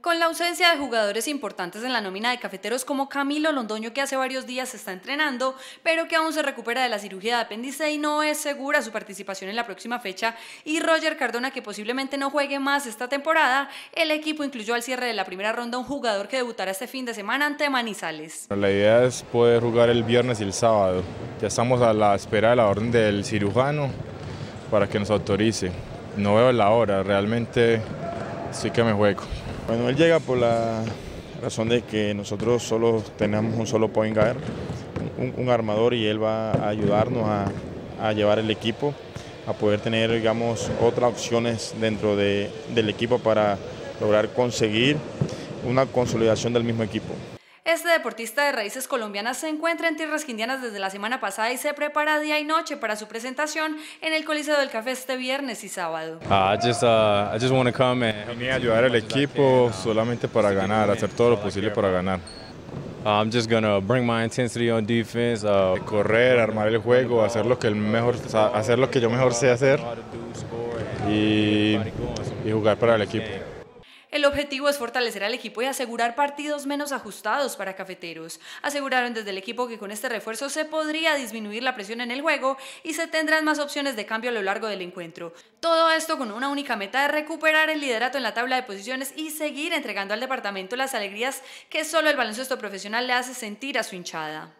Con la ausencia de jugadores importantes en la nómina de cafeteros como Camilo Londoño que hace varios días está entrenando, pero que aún se recupera de la cirugía de apéndice y no es segura su participación en la próxima fecha, y Roger Cardona que posiblemente no juegue más esta temporada, el equipo incluyó al cierre de la primera ronda un jugador que debutará este fin de semana ante Manizales. La idea es poder jugar el viernes y el sábado. Ya estamos a la espera de la orden del cirujano para que nos autorice. No veo la hora, realmente sí que me juego. Bueno, él llega por la razón de que nosotros solo tenemos un solo point guard, un, armador y él va a ayudarnos a, llevar el equipo, a poder tener, digamos, otras opciones dentro del equipo para lograr conseguir una consolidación del mismo equipo. Este deportista de raíces colombianas se encuentra en tierras quindianas desde la semana pasada y se prepara día y noche para su presentación en el Coliseo del Café este viernes y sábado. Uh, Vine a ayudar al equipo solamente para ganar, hacer todo lo posible para ganar. I'm just gonna bring my intensity on defense. Uh, Correr, armar el juego, hacer lo que el mejor, hacer lo que yo mejor sé hacer y, y jugar para el equipo. El objetivo es fortalecer al equipo y asegurar partidos menos ajustados para cafeteros. Aseguraron desde el equipo que con este refuerzo se podría disminuir la presión en el juego y se tendrán más opciones de cambio a lo largo del encuentro. Todo esto con una única meta de recuperar el liderato en la tabla de posiciones y seguir entregando al departamento las alegrías que solo el baloncesto profesional le hace sentir a su hinchada.